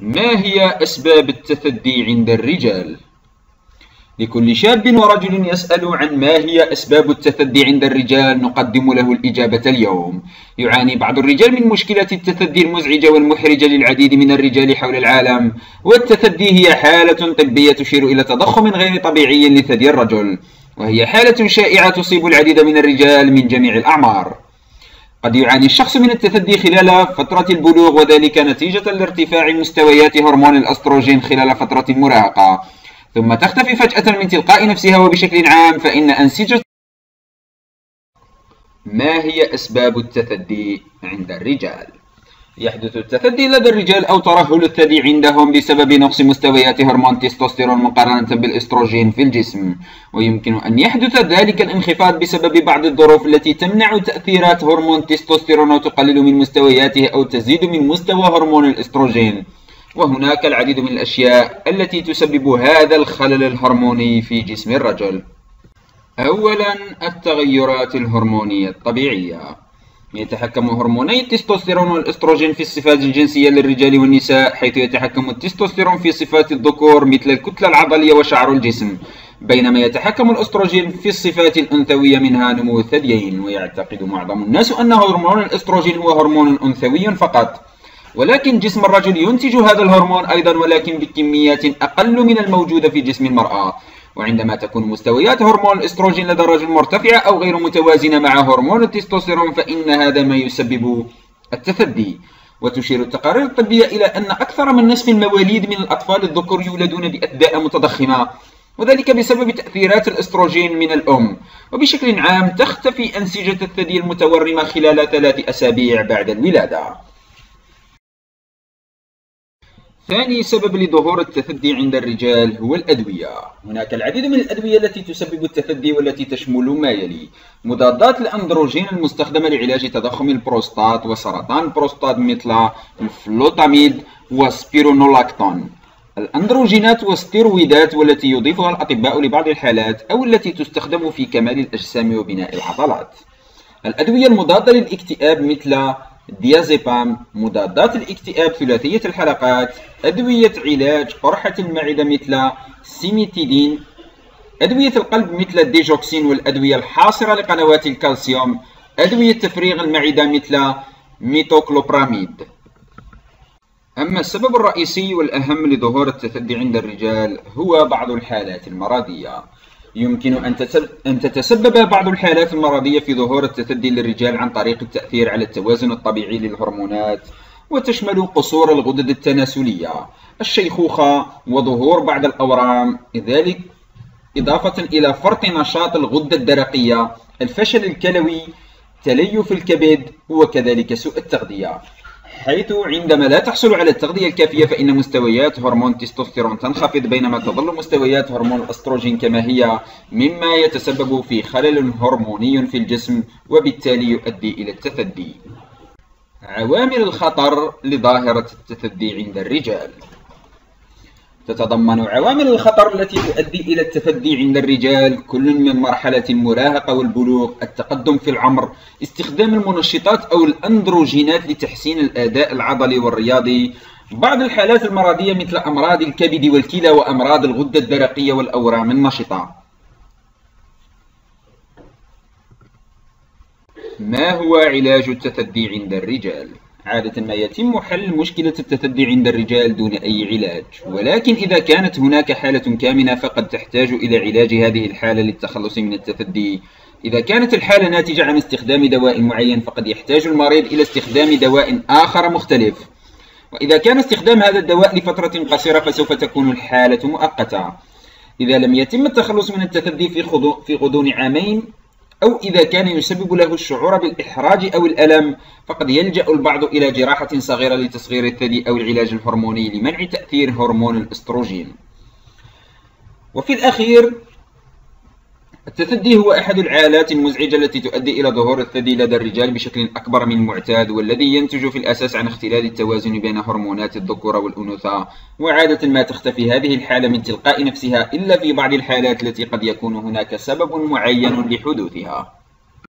ما هي أسباب التثدي عند الرجال؟ لكل شاب ورجل يسأل عن ما هي أسباب التثدي عند الرجال نقدم له الإجابة اليوم يعاني بعض الرجال من مشكلة التثدي المزعجة والمحرجة للعديد من الرجال حول العالم والتثدي هي حالة طبية تشير إلى تضخم غير طبيعي لثدي الرجل وهي حالة شائعة تصيب العديد من الرجال من جميع الأعمار قد يعاني الشخص من التثدي خلال فترة البلوغ وذلك نتيجة لارتفاع مستويات هرمون الأستروجين خلال فترة المراهقة ثم تختفي فجأة من تلقاء نفسها وبشكل عام فإن أنسجة ما هي أسباب التثدي عند الرجال؟ يحدث التثدي لدى الرجال أو ترهل الثدي عندهم بسبب نقص مستويات هرمون تستوستيرون مقارنة بالإستروجين في الجسم. ويمكن أن يحدث ذلك الانخفاض بسبب بعض الظروف التي تمنع تأثيرات هرمون تستوستيرون وتقلل من مستوياته أو تزيد من مستوى هرمون الإستروجين. وهناك العديد من الأشياء التي تسبب هذا الخلل الهرموني في جسم الرجل. أولا التغيرات الهرمونية الطبيعية. يتحكم هرموني التستوستيرون والإستروجين في الصفات الجنسية للرجال والنساء حيث يتحكم التستوستيرون في صفات الذكور مثل الكتلة العضلية وشعر الجسم. بينما يتحكم الأستروجين في الصفات الأنثوية منها نمو الثديين ويعتقد معظم الناس أن هرمون الإستروجين هو هرمون أنثوي فقط. ولكن جسم الرجل ينتج هذا الهرمون أيضا ولكن بكميات أقل من الموجودة في جسم المرأة. وعندما تكون مستويات هرمون الاستروجين لدى الرجل مرتفعة أو غير متوازنة مع هرمون التستوستيرون فإن هذا ما يسبب التثدي. وتشير التقارير الطبية إلى أن أكثر من نصف المواليد من الأطفال الذكور يولدون بأداء متضخمة وذلك بسبب تأثيرات الاستروجين من الأم. وبشكل عام تختفي أنسجة الثدي المتورمة خلال ثلاث أسابيع بعد الولادة. ثاني سبب لظهور التثدي عند الرجال هو الأدوية. هناك العديد من الأدوية التي تسبب التثدي والتي تشمل ما يلي. مضادات الأندروجين المستخدمة لعلاج تضخم البروستات وسرطان البروستات مثل الفلوتاميد وسبيرونولاكتون الأندروجينات والستيرويدات والتي يضيفها الأطباء لبعض الحالات أو التي تستخدم في كمال الأجسام وبناء العضلات. الأدوية المضادة للاكتئاب مثل ديازيبام مضادات الاكتئاب ثلاثية الحلقات أدوية علاج قرحة المعدة مثل سيميتيدين أدوية القلب مثل الديجوكسين والأدوية الحاصرة لقنوات الكالسيوم أدوية تفريغ المعدة مثل ميتوكلوبراميد. أما السبب الرئيسي والأهم لظهور التثدي عند الرجال هو بعض الحالات المرضية. يمكن أن تتسبب بعض الحالات المرضية في ظهور التثدي للرجال عن طريق التأثير على التوازن الطبيعي للهرمونات وتشمل قصور الغدد التناسلية. الشيخوخة وظهور بعض الأورام ذلك إضافة إلى فرط نشاط الغدة الدرقية الفشل الكلوي تليف الكبد وكذلك سوء التغذية. حيث عندما لا تحصل على التغذية الكافية فإن مستويات هرمون تستوستيرون تنخفض بينما تظل مستويات هرمون الأستروجين كما هي مما يتسبب في خلل هرموني في الجسم وبالتالي يؤدي إلى التثدي. عوامل الخطر لظاهرة التثدي عند الرجال. تتضمن عوامل الخطر التي تؤدي إلى التثدي عند الرجال كل من مرحلة المراهقة والبلوغ التقدم في العمر استخدام المنشطات أو الأندروجينات لتحسين الأداء العضلي والرياضي بعض الحالات المرضية مثل أمراض الكبد والكلى وأمراض الغدة الدرقية والأورام النشطة ما هو علاج التثدي عند الرجال؟ عادة ما يتم حل مشكلة التثدي عند الرجال دون أي علاج. ولكن إذا كانت هناك حالة كامنة فقد تحتاج إلى علاج هذه الحالة للتخلص من التثدي إذا كانت الحالة ناتجة عن استخدام دواء معين فقد يحتاج المريض إلى استخدام دواء آخر مختلف. وإذا كان استخدام هذا الدواء لفترة قصيرة فسوف تكون الحالة مؤقتة. إذا لم يتم التخلص من التثدي في غضون عامين أو إذا كان يسبب له الشعور بالإحراج أو الألم فقد يلجأ البعض إلى جراحة صغيرة لتصغير الثدي أو العلاج الهرموني لمنع تأثير هرمون الأستروجين. وفي الأخير التثدي هو أحد العالات المزعجة التي تؤدي إلى ظهور الثدي لدى الرجال بشكل أكبر من المعتاد والذي ينتج في الأساس عن اختلال التوازن بين هرمونات الذكورة والأنوثة. وعادة ما تختفي هذه الحالة من تلقاء نفسها إلا في بعض الحالات التي قد يكون هناك سبب معين لحدوثها.